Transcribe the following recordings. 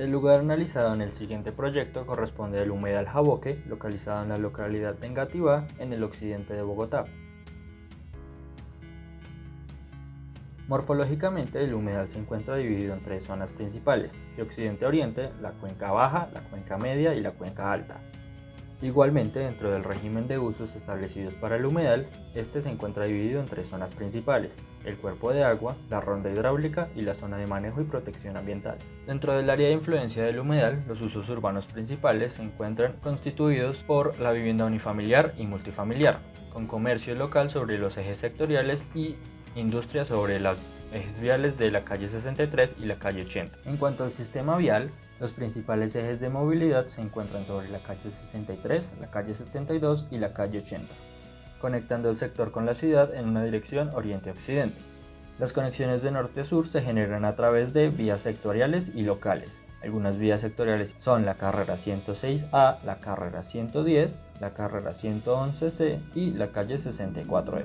El lugar analizado en el siguiente proyecto corresponde al humedal Jaboque, localizado en la localidad de Engativá, en el occidente de Bogotá. Morfológicamente, el humedal se encuentra dividido en tres zonas principales, de occidente a oriente, la cuenca baja, la cuenca media y la cuenca alta. Igualmente, dentro del régimen de usos establecidos para el humedal, este se encuentra dividido en tres zonas principales, el cuerpo de agua, la ronda hidráulica y la zona de manejo y protección ambiental. Dentro del área de influencia del humedal, los usos urbanos principales se encuentran constituidos por la vivienda unifamiliar y multifamiliar, con comercio local sobre los ejes sectoriales y industria sobre las ejes viales de la calle 63 y la calle 80. En cuanto al sistema vial, los principales ejes de movilidad se encuentran sobre la calle 63, la calle 72 y la calle 80, conectando el sector con la ciudad en una dirección oriente-occidente. Las conexiones de norte a sur se generan a través de vías sectoriales y locales. Algunas vías sectoriales son la carrera 106A, la carrera 110, la carrera 111C y la calle 64F.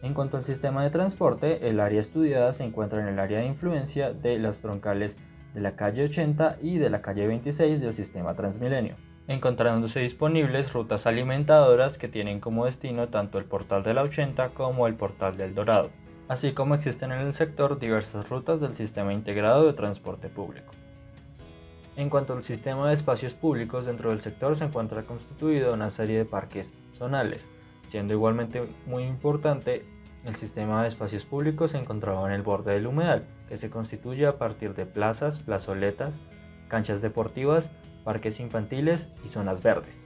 En cuanto al sistema de transporte, el área estudiada se encuentra en el área de influencia de las troncales de la calle 80 y de la calle 26 del sistema Transmilenio, encontrándose disponibles rutas alimentadoras que tienen como destino tanto el portal de la 80 como el portal del Dorado, así como existen en el sector diversas rutas del sistema integrado de transporte público. En cuanto al sistema de espacios públicos, dentro del sector se encuentra constituido una serie de parques zonales, siendo igualmente muy importante el sistema de espacios públicos se encontraba en el borde del humedal, que se constituye a partir de plazas, plazoletas, canchas deportivas, parques infantiles y zonas verdes.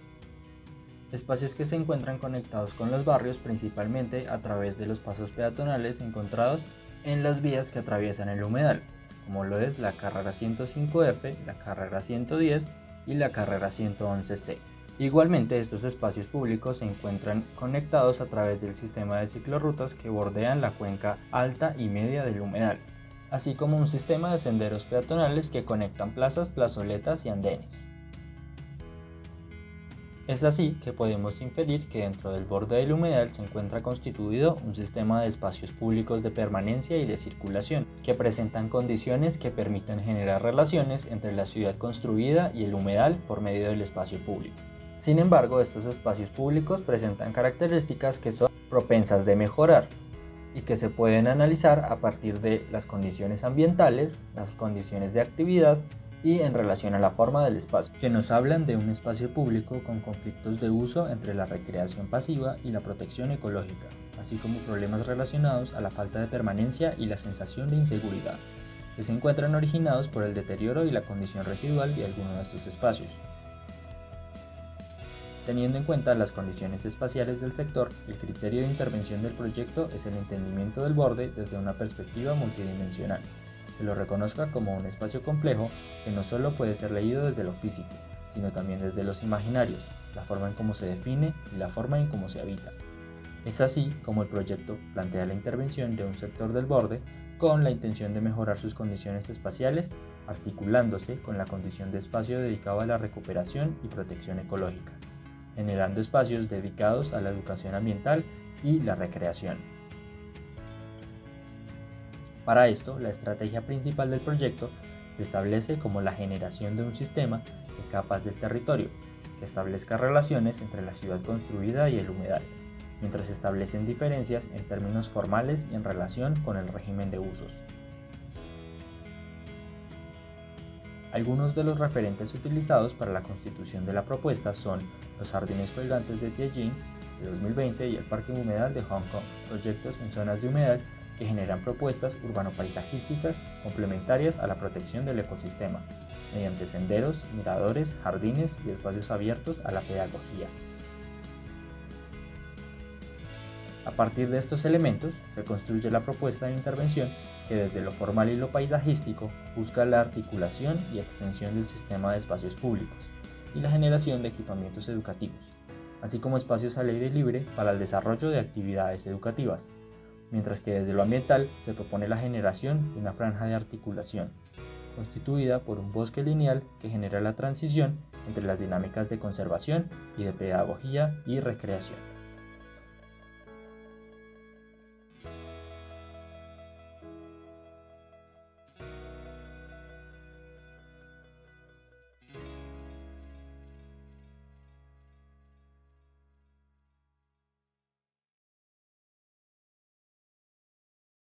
Espacios que se encuentran conectados con los barrios principalmente a través de los pasos peatonales encontrados en las vías que atraviesan el humedal, como lo es la carrera 105F, la carrera 110 y la carrera 111C. Igualmente, estos espacios públicos se encuentran conectados a través del sistema de ciclorrutas que bordean la cuenca alta y media del humedal, así como un sistema de senderos peatonales que conectan plazas, plazoletas y andenes. Es así que podemos inferir que dentro del borde del humedal se encuentra constituido un sistema de espacios públicos de permanencia y de circulación, que presentan condiciones que permiten generar relaciones entre la ciudad construida y el humedal por medio del espacio público. Sin embargo, estos espacios públicos presentan características que son propensas de mejorar y que se pueden analizar a partir de las condiciones ambientales, las condiciones de actividad y en relación a la forma del espacio, que nos hablan de un espacio público con conflictos de uso entre la recreación pasiva y la protección ecológica, así como problemas relacionados a la falta de permanencia y la sensación de inseguridad, que se encuentran originados por el deterioro y la condición residual de alguno de estos espacios. Teniendo en cuenta las condiciones espaciales del sector, el criterio de intervención del proyecto es el entendimiento del borde desde una perspectiva multidimensional. Se lo reconozca como un espacio complejo que no solo puede ser leído desde lo físico, sino también desde los imaginarios, la forma en cómo se define y la forma en cómo se habita. Es así como el proyecto plantea la intervención de un sector del borde con la intención de mejorar sus condiciones espaciales, articulándose con la condición de espacio dedicado a la recuperación y protección ecológica generando espacios dedicados a la educación ambiental y la recreación. Para esto, la estrategia principal del proyecto se establece como la generación de un sistema de capas del territorio que establezca relaciones entre la ciudad construida y el humedal, mientras se establecen diferencias en términos formales y en relación con el régimen de usos. Algunos de los referentes utilizados para la constitución de la propuesta son los jardines colgantes de Tianjin de 2020 y el Parque Humedal de Hong Kong, proyectos en zonas de humedal que generan propuestas urbano-paisajísticas complementarias a la protección del ecosistema, mediante senderos, miradores, jardines y espacios abiertos a la pedagogía. A partir de estos elementos se construye la propuesta de intervención que desde lo formal y lo paisajístico busca la articulación y extensión del sistema de espacios públicos y la generación de equipamientos educativos, así como espacios al aire libre para el desarrollo de actividades educativas, mientras que desde lo ambiental se propone la generación de una franja de articulación, constituida por un bosque lineal que genera la transición entre las dinámicas de conservación y de pedagogía y recreación.